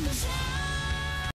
Boom.